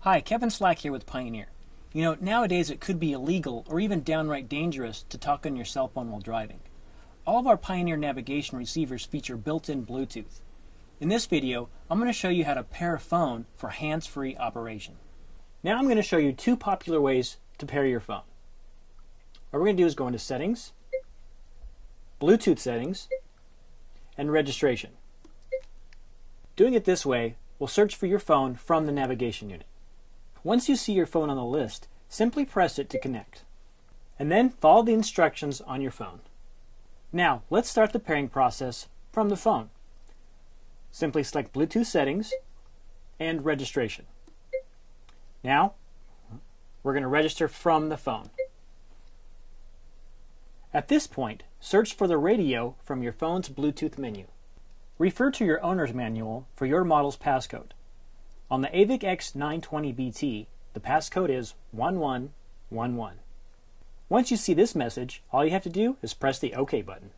Hi, Kevin Slack here with Pioneer. You know, nowadays it could be illegal or even downright dangerous to talk on your cell phone while driving. All of our Pioneer navigation receivers feature built-in Bluetooth. In this video, I'm going to show you how to pair a phone for hands-free operation. Now I'm going to show you two popular ways to pair your phone. What we're going to do is go into Settings, Bluetooth Settings, and Registration. Doing it this way will search for your phone from the navigation unit. Once you see your phone on the list, simply press it to connect. And then follow the instructions on your phone. Now, let's start the pairing process from the phone. Simply select Bluetooth settings and registration. Now, we're going to register from the phone. At this point, search for the radio from your phone's Bluetooth menu. Refer to your owner's manual for your model's passcode. On the AVIC X920BT, the passcode is 1111. Once you see this message, all you have to do is press the OK button.